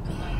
make